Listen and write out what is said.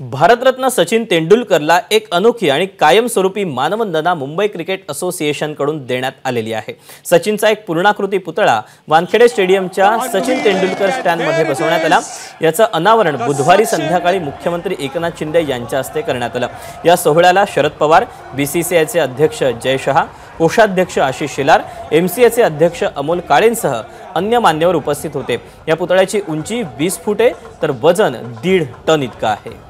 भारतरत्न सचिन तेंडुलकरला एक अनोखी आणि कायमस्वरूपी मानवंदना मुंबई क्रिकेट असोसिएशनकडून देण्यात आलेली आहे. सचिनचा एक पूर्णाकृती पुतळा वानखेडे स्टेडियमच्या सचिन तेंडुलकर स्टँडमध्ये बसवण्यात आला. याचं अनावरण बुधवारी संध्याकाळी मुख्यमंत्री एकनाथ शिंदे यांच्या हस्ते करण्यात आलं. या सोहळ्याला शरद पवार बीसीसीआयचे अध्यक्ष जय शहा कोषाध्यक्ष आशिष शेलार एम सी एचे अध्यक्ष अमोल काळेंसह अन्य मान्यवर उपस्थित होते. या पुतळ्याची उंची वीस फुटे तर वजन दीड टन इतकं आहे.